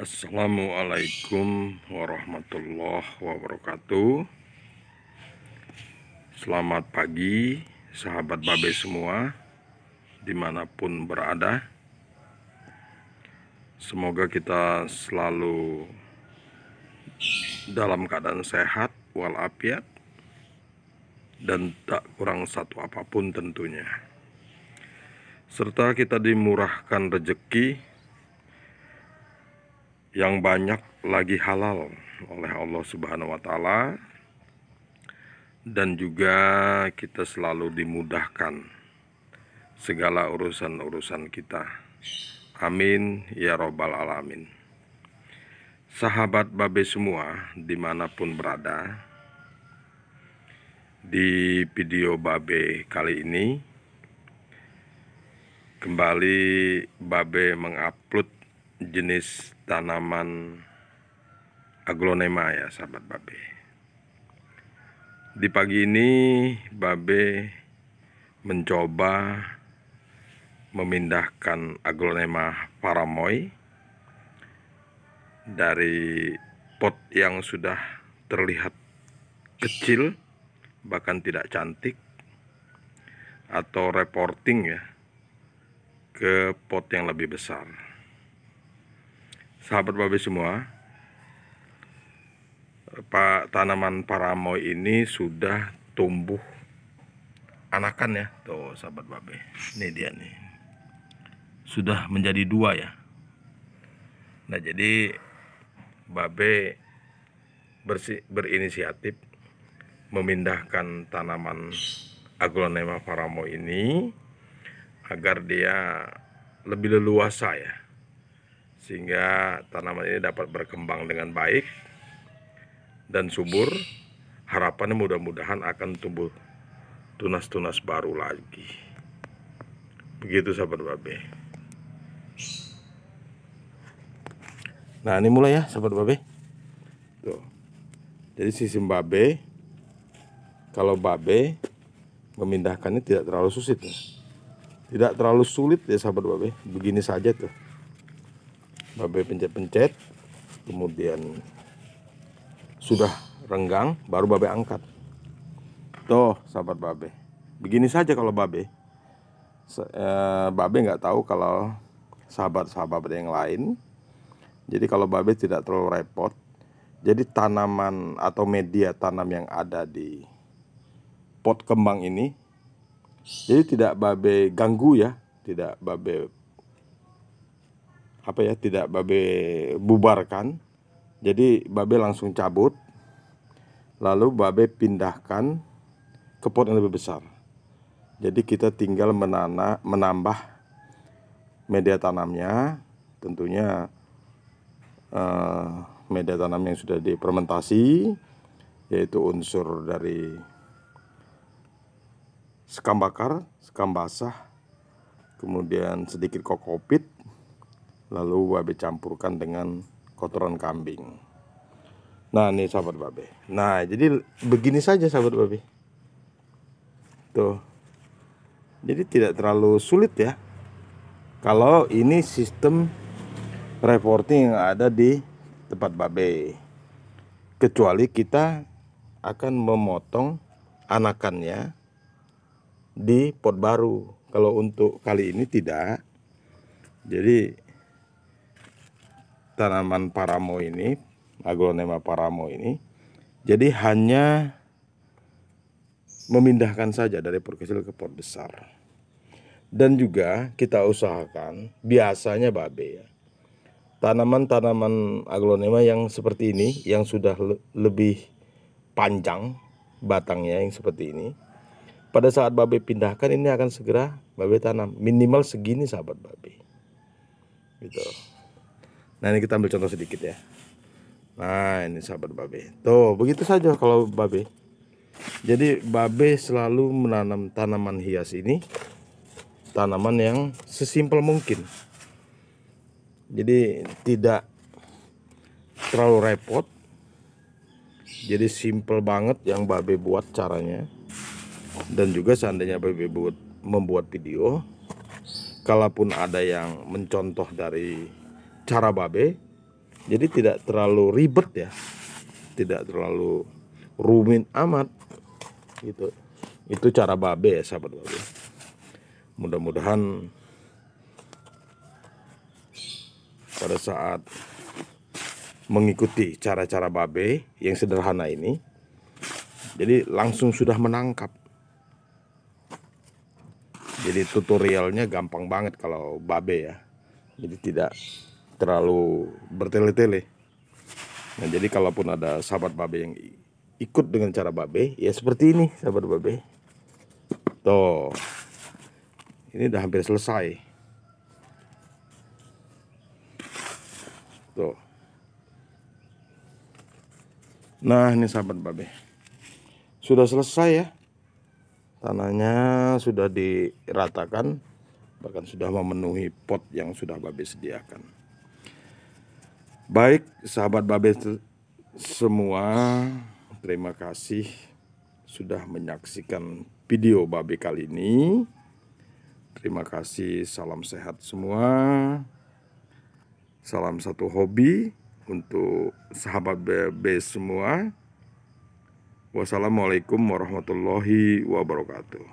Assalamualaikum warahmatullahi wabarakatuh. Selamat pagi sahabat babe semua Di mana pun berada. Semoga kita selalu dalam keadaan sehat walafiat dan tak kurang satu apa pun tentunya. Serta kita dimurahkan rezeki yang banyak lagi halal oleh Allah Subhanahu wa taala dan juga kita selalu dimudahkan segala urusan-urusan kita. Amin ya robbal alamin. Sahabat babe semua di mana pun berada di video babe kali ini kembali babe mengupload jenis tanaman aglonema ya sahabat babe. Di pagi ini babe mencoba memindahkan aglonema paramoy dari pot yang sudah terlihat kecil bahkan tidak cantik atau reporting ya ke pot yang lebih besar sahabat babe semua Pak tanaman paramoy ini sudah tumbuh anakan ya. Tuh sahabat babe ini dia nih. Sudah menjadi dua ya. Nah jadi babe bersih, berinisiatif memindahkan tanaman aglonema paramoy ini agar dia lebih leluasa ya sehingga tanaman ini dapat berkembang dengan baik dan subur. Harapannya mudah-mudahan akan tumbuh tunas-tunas baru lagi. Begitu sahabat babe. Nah ini mulai ya sahabat babe. Tuh. Jadi sistem babe kalau babe memindahkannya tidak terlalu sulit ya. Tidak terlalu sulit ya sahabat babe. Begini saja tuh babe pencet-pencet kemudian sudah renggang baru babe angkat. Tuh sahabat babe. Begini saja kalau babe. Eh, babe nggak tahu kalau sahabat-sahabat yang lain jadi kalau babe tidak terlalu repot jadi tanaman atau media tanam yang ada di pot kembang ini jadi tidak babe ganggu ya tidak babe apa ya tidak babe bubarkan. Jadi babe langsung cabut lalu babe pindahkan ke pot yang lebih besar. Jadi kita tinggal menana, menambah media tanamnya. Tentunya uh, media tanam yang sudah dipermentasi yaitu unsur dari sekam bakar, sekam basah, kemudian sedikit kokopit, lalu babe campurkan dengan kotoran kambing. Nah ini sahabat babe. Nah jadi begini saja sahabat babe. Tuh. Jadi tidak terlalu sulit ya. Kalau ini sistem reporting yang ada di tempat babe. Kecuali kita akan memotong anakannya di pot baru. Kalau untuk kali ini tidak. Jadi tanaman paramo ini, aglonema paramo ini, jadi hanya memindahkan saja dari pot kecil ke pot besar. Dan juga kita usahakan biasanya babe ya. Tanaman-tanaman aglonema yang seperti ini yang sudah le lebih panjang batangnya yang seperti ini. Pada saat babe pindahkan ini akan segera babe tanam minimal segini sahabat babe. Gitu. Nah ini kita ambil contoh sedikit ya. Nah ini sahabat babe. Tuh begitu saja kalau babe. Jadi babe selalu menanam tanaman hias ini tanaman yang sesimpel mungkin. Jadi tidak terlalu repot. Jadi simple banget yang babe buat caranya. Dan juga seandainya babe buat membuat video, kalaupun ada yang mencontoh dari cara babe jadi tidak terlalu ribet ya. Tidak terlalu rumit amat gitu. Itu cara babe ya sahabat babe. Mudah-mudahan pada saat mengikuti cara-cara babe yang sederhana ini jadi langsung sudah menangkap. Jadi tutorialnya gampang banget kalau babe ya. Jadi tidak terlalu bertele-tele. Nah jadi kalaupun ada sahabat babe yang ikut dengan cara babe ya seperti ini sahabat babe. Tuh ini udah hampir selesai. Tuh. Nah ini sahabat babe. Sudah selesai ya. Tanahnya sudah diratakan bahkan sudah memenuhi pot yang sudah babe sediakan baik sahabat babe semua terima kasih sudah menyaksikan video babe kali ini. Terima kasih salam sehat semua. Salam satu hobi untuk sahabat babe semua. Wassalamualaikum warahmatullahi wabarakatuh.